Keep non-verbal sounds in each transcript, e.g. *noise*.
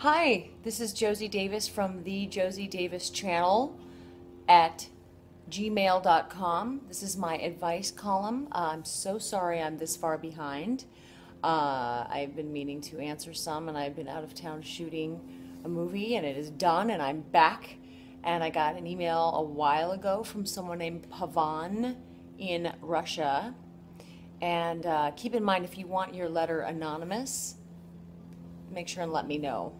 Hi, this is Josie Davis from the Josie Davis channel at gmail.com. This is my advice column. Uh, I'm so sorry I'm this far behind. Uh, I've been meaning to answer some, and I've been out of town shooting a movie, and it is done, and I'm back. And I got an email a while ago from someone named Pavan in Russia. And uh, keep in mind, if you want your letter anonymous, make sure and let me know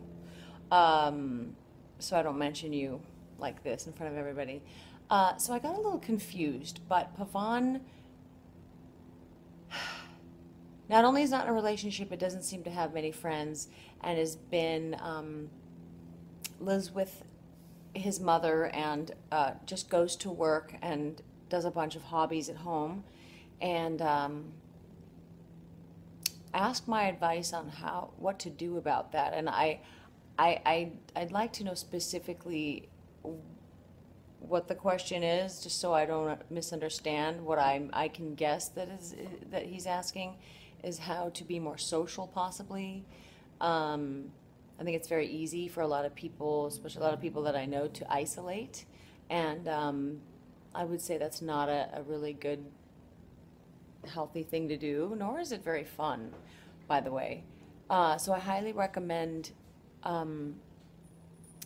um, so I don't mention you like this in front of everybody. Uh, so I got a little confused, but Pavan *sighs* not only is not in a relationship, but doesn't seem to have many friends, and has been um, lives with his mother and uh, just goes to work and does a bunch of hobbies at home, and um, asked my advice on how what to do about that, and I. I, I, I'd like to know specifically what the question is, just so I don't misunderstand what I'm, I can guess that is, that he's asking, is how to be more social possibly. Um, I think it's very easy for a lot of people, especially a lot of people that I know, to isolate. And um, I would say that's not a, a really good, healthy thing to do, nor is it very fun, by the way. Uh, so I highly recommend um,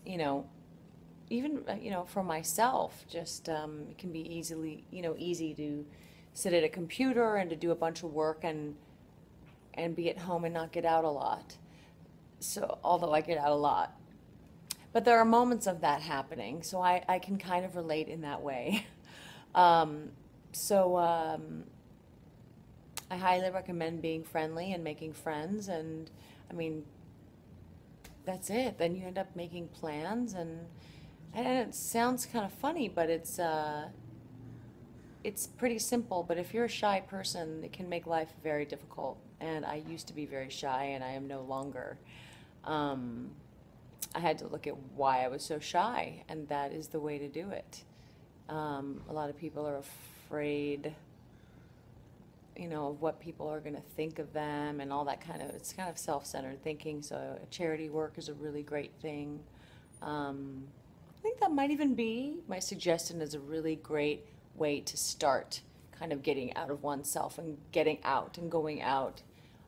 you know, even uh, you know for myself, just um, it can be easily you know easy to sit at a computer and to do a bunch of work and and be at home and not get out a lot. So although I get out a lot, but there are moments of that happening, so I, I can kind of relate in that way. *laughs* um, so um, I highly recommend being friendly and making friends, and I mean that's it. Then you end up making plans, and and it sounds kind of funny, but it's uh, it's pretty simple. But if you're a shy person, it can make life very difficult. And I used to be very shy, and I am no longer. Um, I had to look at why I was so shy, and that is the way to do it. Um, a lot of people are afraid you know, of what people are going to think of them and all that kind of, it's kind of self-centered thinking. So charity work is a really great thing. Um, I think that might even be my suggestion is a really great way to start kind of getting out of oneself and getting out and going out.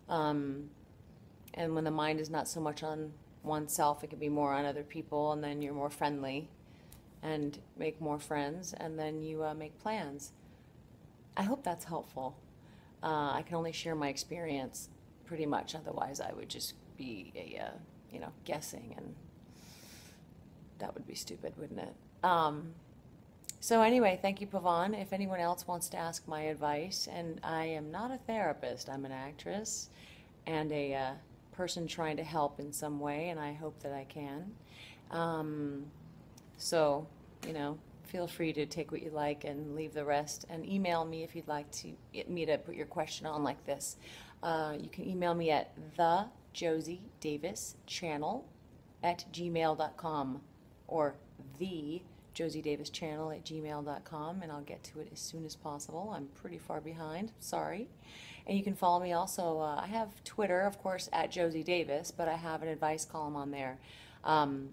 Um, and when the mind is not so much on oneself, it can be more on other people, and then you're more friendly and make more friends, and then you uh, make plans. I hope that's helpful. Uh, I can only share my experience pretty much, otherwise I would just be, a, uh, you know, guessing, and that would be stupid, wouldn't it? Um, so anyway, thank you, Pavan. If anyone else wants to ask my advice, and I am not a therapist, I'm an actress and a uh, person trying to help in some way, and I hope that I can. Um, so, you know, feel free to take what you like and leave the rest. And email me if you'd like to me to put your question on like this. Uh, you can email me at the Josie Davis channel at gmail.com or the Josie Davis channel at gmail.com and I'll get to it as soon as possible. I'm pretty far behind, sorry. And you can follow me also. Uh, I have Twitter, of course, at Josie Davis, but I have an advice column on there. Um,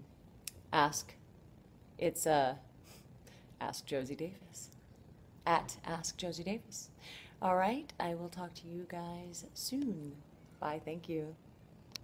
ask. It's a uh, Ask Josie Davis. At Ask Josie Davis. All right, I will talk to you guys soon. Bye, thank you.